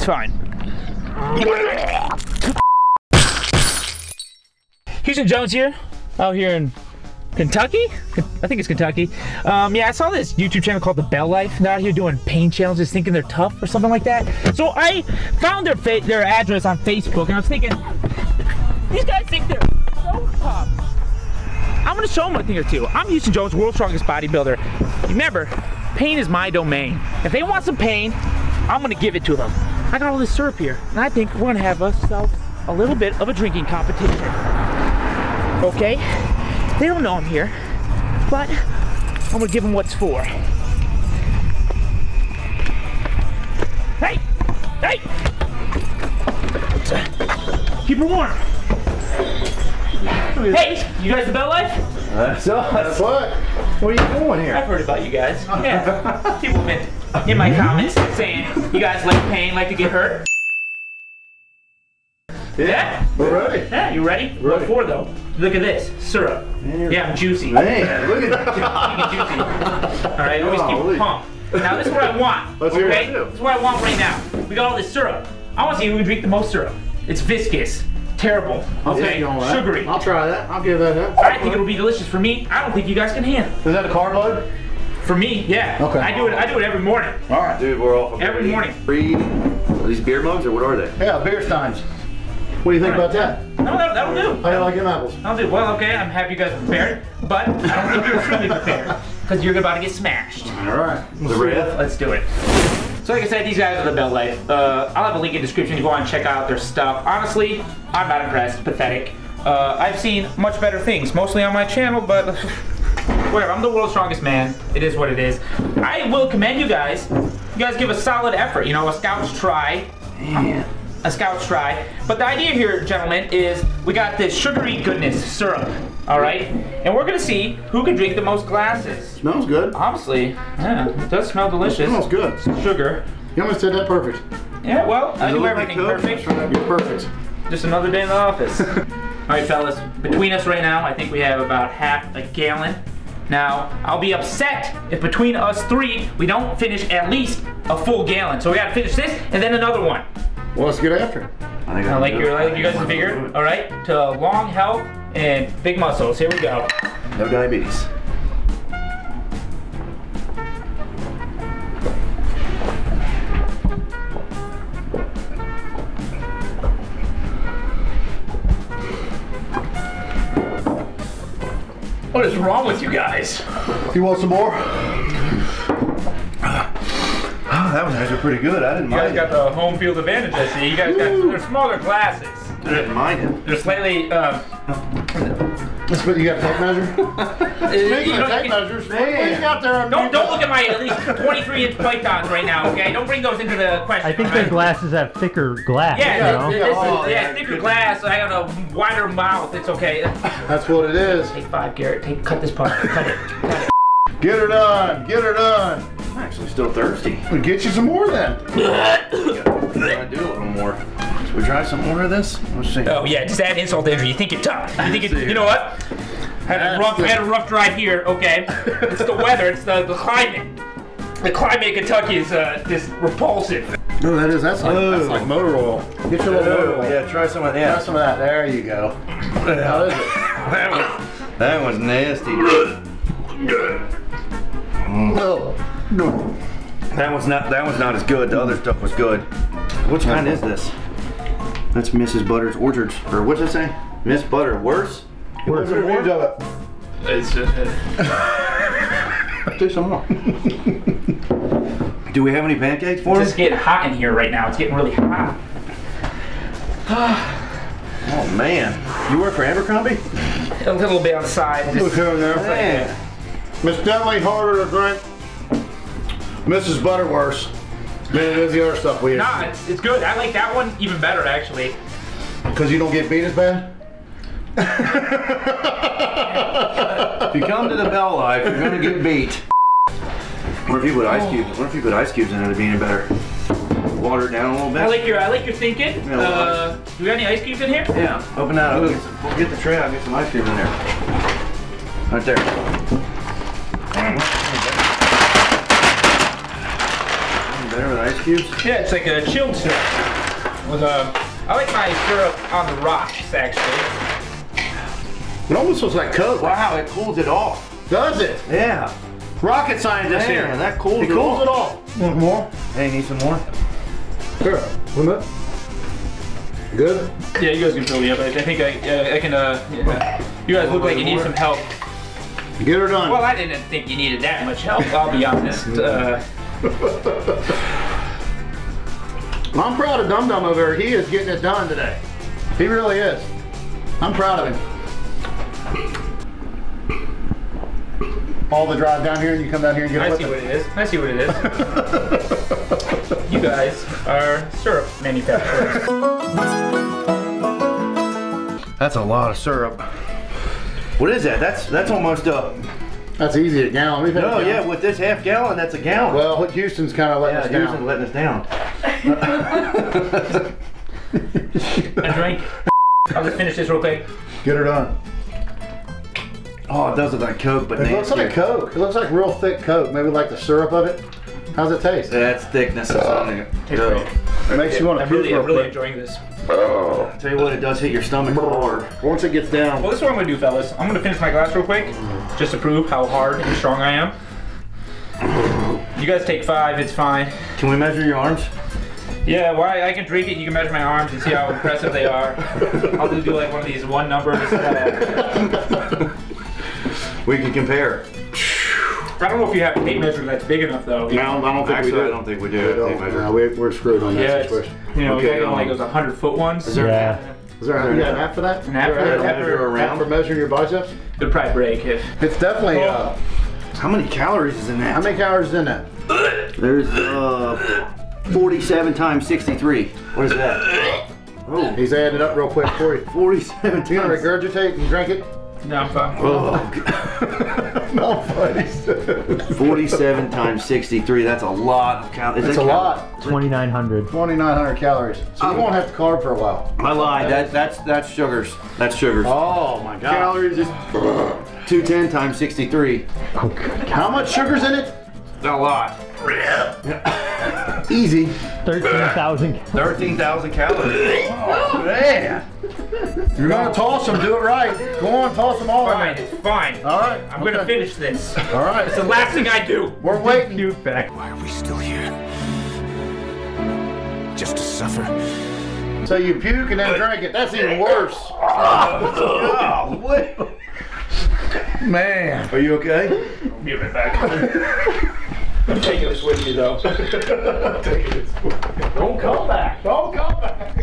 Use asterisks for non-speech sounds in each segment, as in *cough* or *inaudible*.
It's fine. Houston Jones here, out here in Kentucky? I think it's Kentucky. Um, yeah, I saw this YouTube channel called The Bell Life. They're out here doing pain challenges, thinking they're tough or something like that. So I found their their address on Facebook, and I was thinking, these guys think they're so tough. I'm gonna show them a thing or two. I'm Houston Jones, world's strongest bodybuilder. Remember, pain is my domain. If they want some pain, I'm gonna give it to them. I got all this syrup here, and I think we're gonna have ourselves a little bit of a drinking competition. Okay? They don't know I'm here, but I'm gonna give them what's for. Hey! Hey! Keep her warm. Hey, you guys the Bell Life? That's us. What? What are you doing here? I've heard about you guys. *laughs* Yeah. People have been in my comments saying you guys like pain, like to get hurt. Yeah? We're ready. Yeah, you ready? What for though? Look at this. Syrup. Yeah, I'm juicy. Man, look at that. *laughs* juicy. All right, always keep it pumped. Now this is what I want. Let's okay? This is what I want right now. We got all this syrup. I want to see who can drink the most syrup. It's viscous, terrible, okay, sugary. I'll try that. I'll give that a I think it'll be delicious for me. I don't think you guys can handle. it. Is that a carb load? For me, yeah. Okay. I do it. I do it every morning. All right. Dude, we're off. Every morning. Free. Are these beer mugs or what are they? Yeah, beer steins. What do you think about that? No, that, that'll do. How do you like them apples? I'll do. Well, okay. I'm happy you guys are prepared, but I don't think you're *laughs* truly prepared because you're about to get smashed. All right. The red? Let's do it. So like I said, these guys are the Bell Life. Uh, I'll have a link in the description to go on and check out their stuff. Honestly, I'm not impressed. Pathetic. Uh, I've seen much better things, mostly on my channel, but *laughs* whatever. I'm the world's strongest man. It is what it is. I will commend you guys. You guys give a solid effort. You know, a scout's try. A scout's try. But the idea here, gentlemen, is we got this sugary goodness syrup. All right, and we're gonna see who can drink the most glasses. Smells good. Obviously, yeah, it does smell delicious. Smells good. Sugar. You almost said that perfect. Yeah, well, I do look like everything perfect. You're perfect. Just another day in the office. *laughs* All right, fellas. Between us right now, I think we have about half a gallon. Now, I'll be upset if between us three we don't finish at least a full gallon. So we gotta finish this and then another one. Well, let's get after it. I think I like your, I like you guys' figure. All right, to long health and big muscles. Here we go. No diabetes. What is wrong with you guys? You want some more? Oh, that was actually pretty good. I didn't You guys mind got the home field advantage. I see. You guys got they're smaller glasses. I didn't mind it. They're slightly. Uh, Let's put, you got a tape measure? *laughs* Speaking you of know, tape measures, what Out there don't, don't look at my at least 23 inch pythons right now, okay? Don't bring those into the question. I think all right? their glasses have thicker glass. Yeah, you know? this, this Oh, is, yeah, yeah, thicker good. glass. I got a wider mouth. It's okay. That's what it is. Take five, Garrett. Take cut this part. Cut it. Cut it. Get her done. Get her done. I'm actually still thirsty. We'll get you some more then. *coughs* Gotta gotta do a little more. Should we try some more of this? Let's see. Oh yeah, just add insult to injury. You think you're tough. You think it, you know what? Had a rough had a rough drive here. Okay, it's the weather. It's the, the climate. The climate in Kentucky is uh, just repulsive. No, that is. That's like, that's like motor oil. Get your little motor Oh, oil. yeah, try some of that. Try that. some of that. There you go. How is it? *coughs* That was, that was nasty. No. No. That was not that was not as good. The other stuff was good. Which kind is this? That's Mrs. Butter's Orchards. Or what's it say? Miss Butter worse? Where's the reviews of it? It's uh, just, Do some more. Do we have any pancakes for it? it's getting hot in here right now. It's getting really hot. Oh man. You work for Abercrombie? A little bit on the side. Look Just, here and there. Man. It's definitely harder to drink Mrs. Butterworth than it is the other stuff we nah, it's, it's good. I like that one even better actually. Because you don't get beat as bad? If you come to the Bell Life, you're gonna get beat. What if you put ice cubes? What if you put ice cubes in it to be any better? Water it down a little bit. I like your I like your thinking. Yeah, well, Uh, do we got any ice cubes in here? Yeah, open that up. Get, some, we'll get the tray. I'll get some ice cubes in there. Right there. Better with ice ice cubes? Yeah, it's like a chilled syrup. With a, I like my syrup on the rocks, actually. It almost looks like Coke. Wow, it cools it off. Does it? Yeah. Rocket scientist Man, here. that cools It it cools off. it all. Want more? Hey, need some more? Sure. One minute. Good? Yeah, you guys can fill me up. I, I think I, uh, I can. Uh, yeah. You guys look like you need some help. Get her done. Well, I didn't think you needed that much help. I'll be honest. Uh, I'm proud of Dum Dum over here. He is getting it done today. He really is. I'm proud of him. All the drive down here and you come down here and get I see what it is. I see what it is. *laughs* you guys are syrup manufacturers. That's a lot of syrup. What is that? That's that's almost a. That's easy a gallon. We've had a No, gallon. yeah, with this half gallon, that's a gallon. Well, Houston's kind of letting yeah, us Houston down. letting us down. *laughs* A drink. I'll just finish this real quick. Get her done. Oh, it does look like Coke, but It looks nastier. like Coke. It looks like real thick Coke. Maybe like the syrup of it. How's it taste? That's thickness. That's on it. Tastes great. It makes you want to I'm really, real I'm really enjoying this. Oh. Tell you what, it does hit your stomach hard. Once it gets down. Well, this is what I'm gonna do, fellas. I'm gonna finish my glass real quick, just to prove how hard and strong I am. You guys take five, it's fine. Can we measure your arms? Yeah, well, I, I can drink it. You can measure my arms and see how impressive they are. I'll just do like one of these one numbers. *laughs* We can compare. I don't know if you have a tape measure that's big enough though. No, I don't think Actually, we do. I don't think we do. We I think don't. measure. No, we, we're screwed on that Yeah, it's, situation. you know, Okay, you got like um, those 100 foot ones. Is there Yeah. Is there you got an app for that? An app for that? an Measure app around? for measuring your biceps? It'd probably break if. It's definitely. Uh, How many calories is in that? how many calories is in that? There's uh 47 times 63. What is that? Oh, He's adding it up real quick for you. 47 You gonna times. regurgitate and drink it? No, I'm fine. Oh, no, buddy. 47 times 63. That's a lot of calories. It's a lot. 2,900. 2,900 calories. So Um, you won't have to carb for a while. I lied. That that's that's sugars. That's sugars. Oh my God. Calories is 210 times 63. How much sugar's in it? A lot. Easy. 13,000. calories. 13,000 calories. Oh, Man. You're gonna toss them. Do it right. Go on, toss them all. Fine, in. it's fine. All right. I'm gonna finish this. All right. It's the last thing I do. We're *laughs* waiting. Cute back. Why are we still here? Just to suffer? So you puke and then drink it. That's even worse. Oh, *laughs* what? Man. Are you okay? Be right back. *laughs* I'm taking this with me though. Don't come back. Don't come back.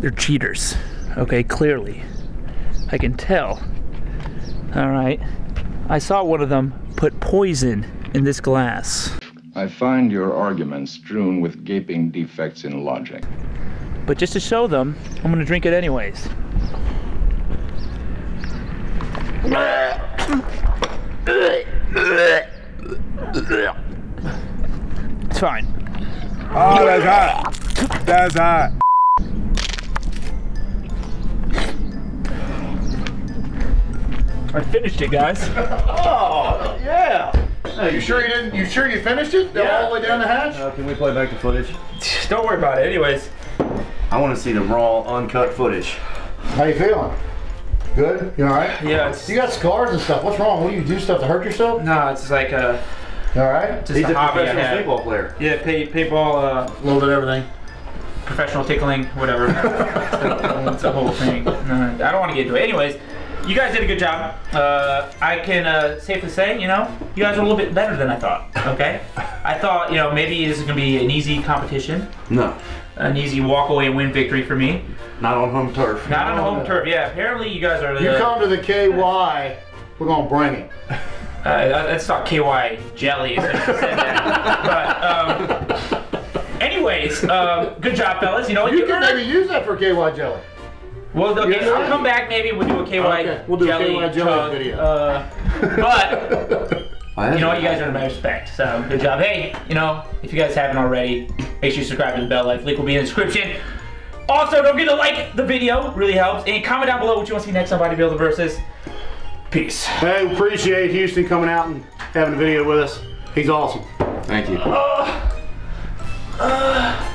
They're cheaters. Okay, clearly. I can tell. All right. I saw one of them put poison in this glass. I find your arguments strewn with gaping defects in logic. But just to show them, I'm gonna drink it anyways. It's fine. Oh, that's hot. That's hot. I finished it, guys. *laughs* Oh, yeah. Hey, you sure you didn't? You sure you finished it? Yeah. All the way down the hatch? Uh, can we play back the footage? *sighs* Don't worry about it. Anyways, I want to see the raw, uncut footage. How you feeling? Good? You all right? yeah, it's You got scars and stuff. What's wrong? What do you do stuff to hurt yourself? no, it's like a You all right? just He's a a hobby I professional have. football player. Yeah, pay paintball, uh, A little bit of everything. professional tickling, whatever. *laughs* it's a whole thing. Uh, I don't want to get into it. Anyways, you guys did a good job. Uh, I can uh, safely say, you know, you guys are a little bit better than I thought. Okay, I thought, you know, maybe this is gonna be an easy competition, No, an easy walk away win victory for me. not on home turf. Not on home turf. Yeah, apparently you guys are. You come to the KY, we're gonna bring it. *laughs* Uh, that's not KY jelly. Is that said that. but um, anyways, um, good job, fellas. You know what? You You can earned- maybe use that for KY jelly. Well, okay, Yeah. I'll come back. Maybe we'll do a KY Okay, we'll do a jelly, KY jelly chug, video. Uh, *laughs* but you know what? You guys earned my respect. So good job. Hey, you know, if you guys haven't already, make sure you subscribe to the Bell Life. Link will be in the description. Also, don't forget to like the video. Really helps. And comment down below what you want to see next on Bodybuilder Versus. Peace. Hey, we appreciate Houston coming out and having a video with us. He's awesome. Thank you. Uh,